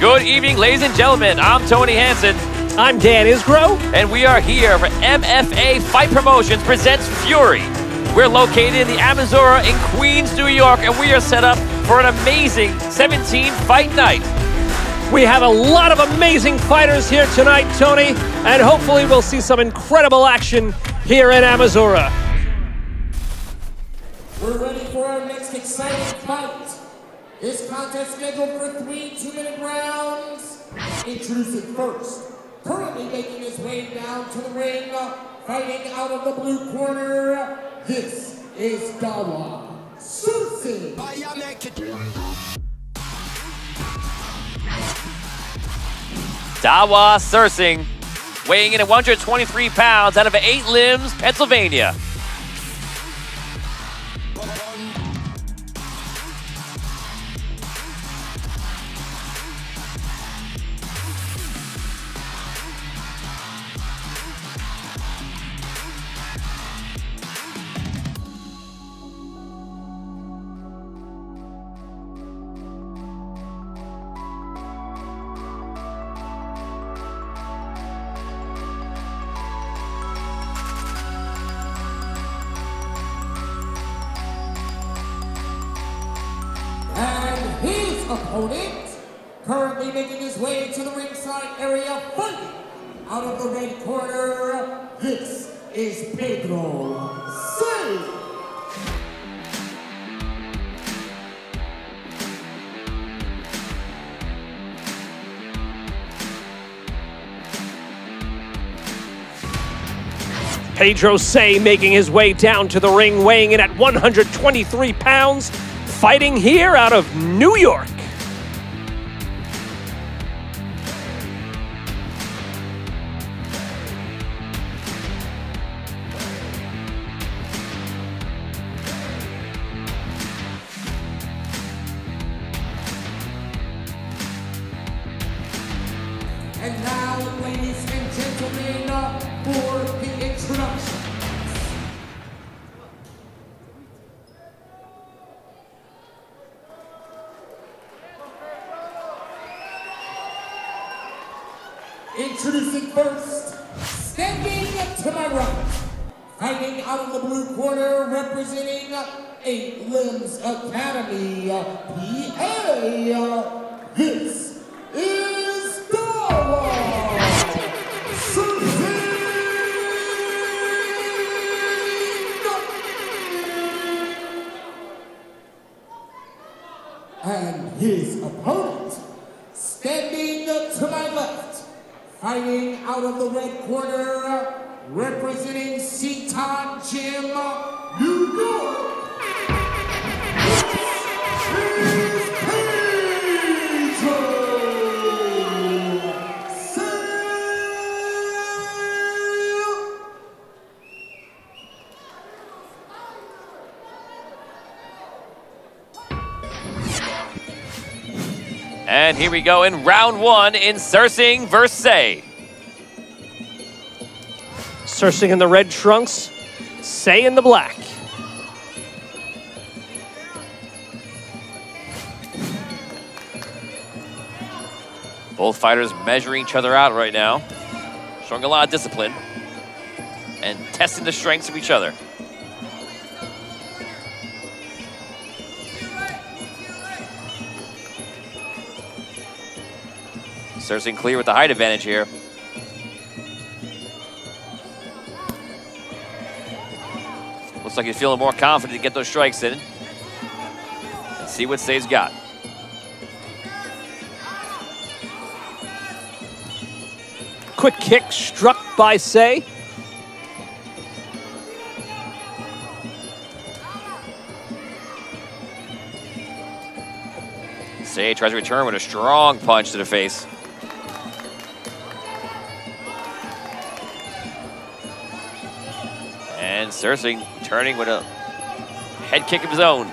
Good evening, ladies and gentlemen. I'm Tony Hansen, I'm Dan Isgro. and we are here for MFA Fight Promotions presents Fury. We're located in the Amazura in Queens, New York, and we are set up for an amazing 17 fight night. We have a lot of amazing fighters here tonight, Tony, and hopefully we'll see some incredible action here in Amazura. We're ready for our next exciting fight. This contest scheduled for three two-minute rounds. Introducing first, currently making his way down to the ring, fighting out of the blue corner. This is Dawa Susi. Dawa Tsering, weighing in at 123 pounds out of Eight Limbs, Pennsylvania. Opponent, currently making his way to the ringside area, fighting out of the red corner. This is Pedro Say. Pedro Say making his way down to the ring, weighing in at 123 pounds, fighting here out of New York. Gentlemen, for the introduction. Introducing first, standing to my right, fighting out of the blue corner, representing Eight Limbs Academy, PA. This fighting out of the red corner, representing Seaton Gym, New York. And here we go in round one in Tsering versus Say. Tsering in the red trunks, Say in the black. Both fighters measuring each other out right now, showing a lot of discipline and testing the strengths of each other. Tsering clear with the height advantage here. Like he's feeling more confident to get those strikes in. And see what Say's got. Quick kick struck by Say. Say tries to return with a strong punch to the face. Tsering turning with a head kick of his own.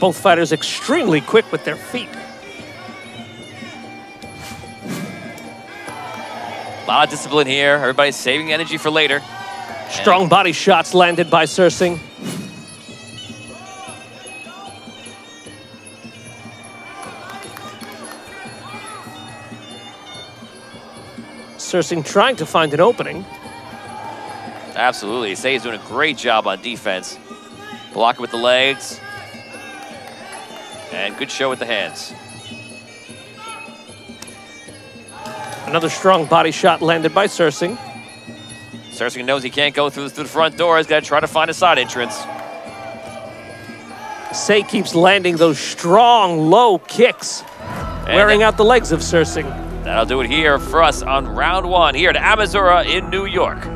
Both fighters extremely quick with their feet. A lot of discipline here. Everybody's saving energy for later. Strong and body shots landed by Tsering. Tsering trying to find an opening. Absolutely. Say's doing a great job on defense. Blocking with the legs. And good show with the hands. Another strong body shot landed by Tsering. Tsering knows he can't go through, through the front door. He's got to try to find a side entrance. Say keeps landing those strong, low kicks, And wearing that- out the legs of Tsering. That'll do it here for us on round one here at Amazura in New York.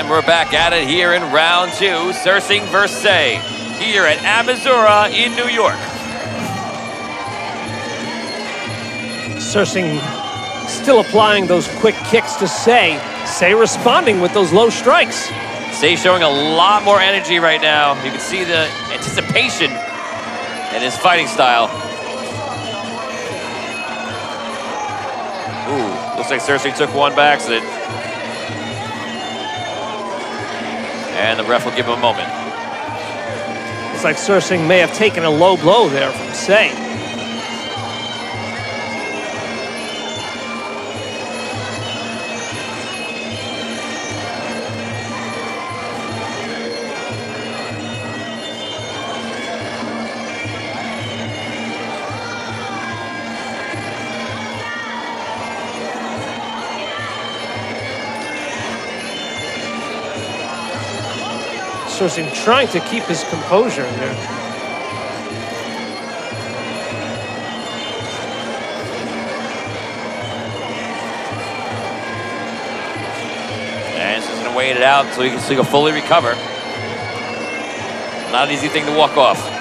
And we're back at it here in round two, Tsering versus Say, here at Amazura in New York. Tsering still applying those quick kicks to Say. Say responding with those low strikes. Say showing a lot more energy right now. You can see the anticipation in his fighting style. Ooh, looks like Tsering took one by accident. And the ref will give him a moment. Looks like Tsering may have taken a low blow there from Say. Tsering trying to keep his composure there. And wait it out until he can, so he can fully recover. Not an easy thing to walk off.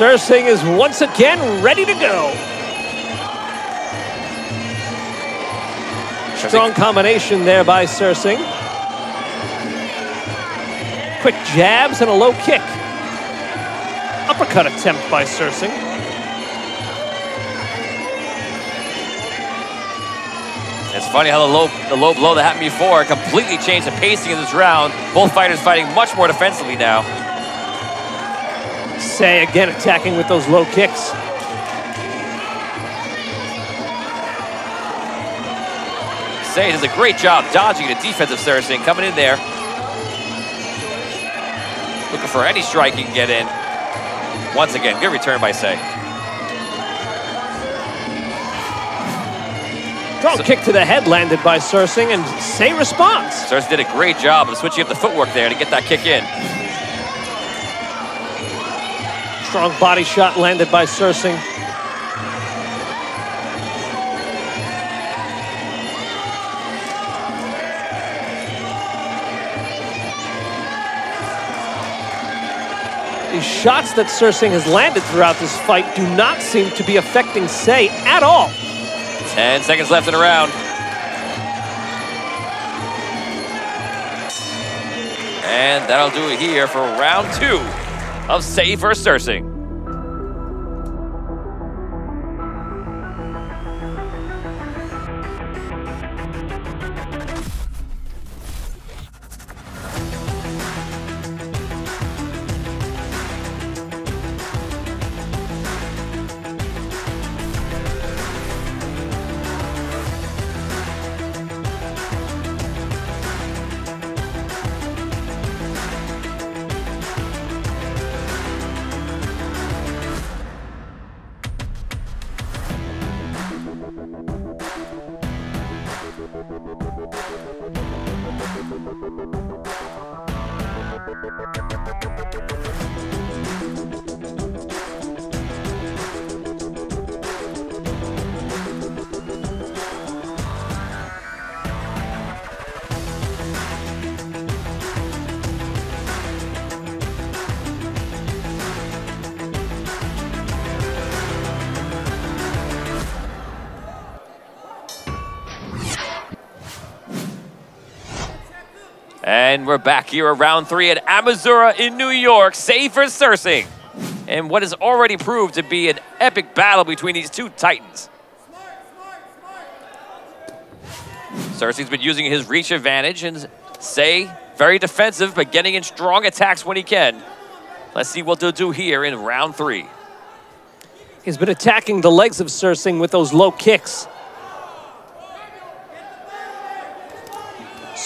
Tsering is once again ready to go. Strong combination there by Tsering. Quick jabs and a low kick. Uppercut attempt by Tsering. It's funny how the low, the low blow that happened before completely changed the pacing of this round. Both fighters fighting much more defensively now. Say again attacking with those low kicks. Say does a great job dodging the defensive Tsering coming in there. Looking for any strike he can get in. Once again, good return by Say. Strong so, kick to the head landed by Tsering, and Say responds. Tsering did a great job of switching up the footwork there to get that kick in. Strong body shot landed by Tsering. These shots that Tsering has landed throughout this fight do not seem to be affecting Say at all. 10 seconds left in the round. And that'll do it here for round two of Say vs. And we're back here at round three at Amazura in New York, safe for Tsering. And what has already proved to be an epic battle between these two titans. Tsering's been using his reach advantage and Say very defensive, but getting in strong attacks when he can. Let's see what they'll do here in round three. He's been attacking the legs of Tsering with those low kicks.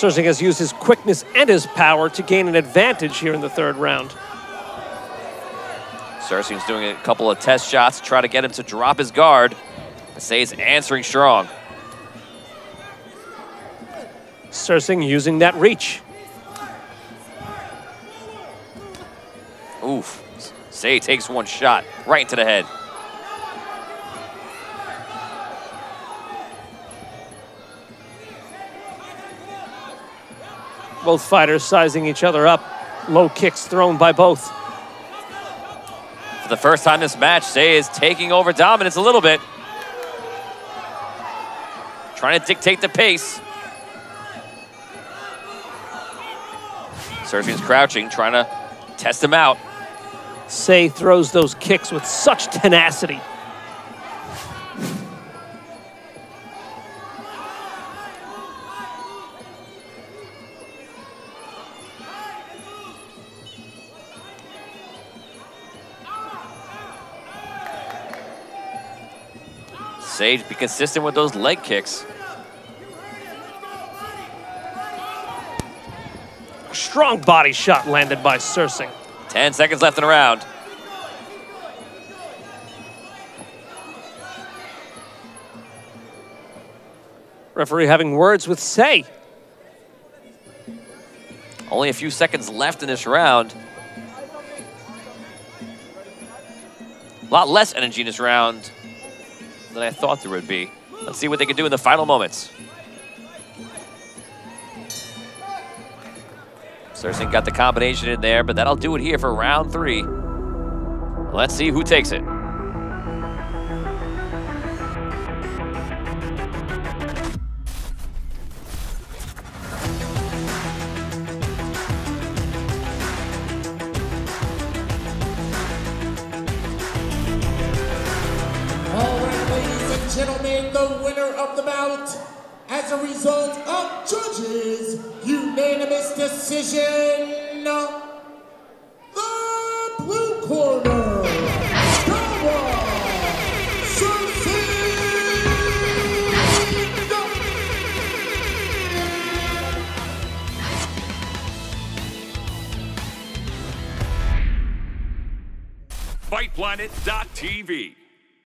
Tsering has used his quickness and his power to gain an advantage here in the third round. Tsering's doing a couple of test shots to try to get him to drop his guard. Say's answering strong. Tsering using that reach. Oof. Say takes one shot right into the head. Both fighters sizing each other up. Low kicks thrown by both. For the first time this match, Say is taking over dominance a little bit. Trying to dictate the pace. Tsering's crouching, trying to test him out. Say throws those kicks with such tenacity. Sage be consistent with those leg kicks. Strong body shot landed by Tsering. 10 seconds left in the round. Referee having words with Say. Only a few seconds left in this round. A lot less energy in this round than I thought there would be. Let's see what they can do in the final moments. Tsering got the combination in there, but that'll do it here for round three. Let's see who takes it. Gentlemen, the winner of the bout As a result of judges' unanimous decision, the blue corner, FightPlanet.tv.